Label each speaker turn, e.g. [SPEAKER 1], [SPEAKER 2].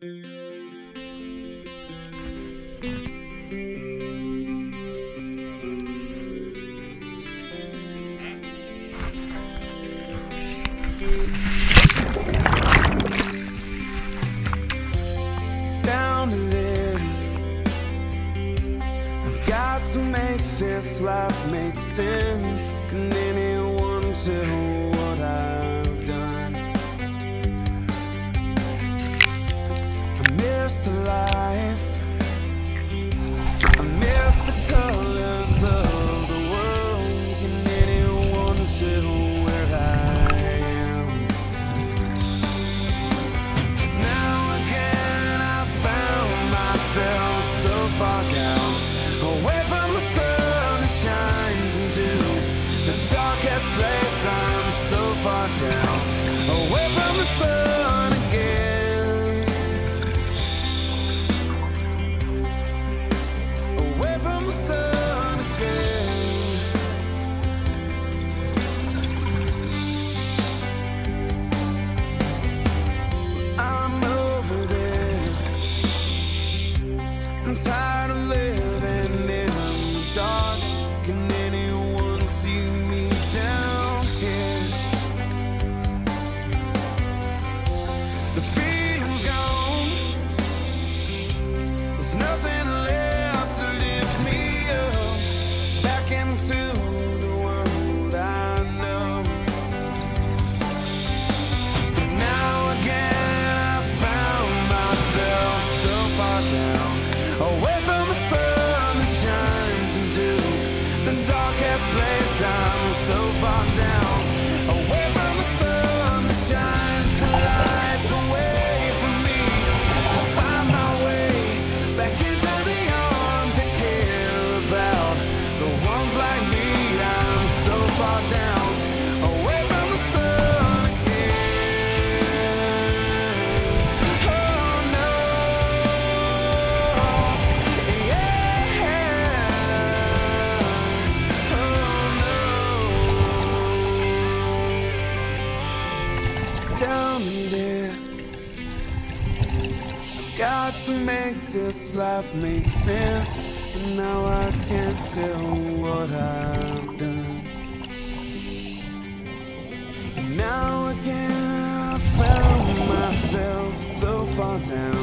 [SPEAKER 1] It's this. I've got to make this life make sense. Can anyone tell Away The feeling's gone. There's nothing left to lift me up back into the world I know. Now again I found myself so far down Away from the sun that shines the darkest place I'm so far down down to this I've got to make this life make sense. And now I can't tell what I've done. Now again I found myself so far down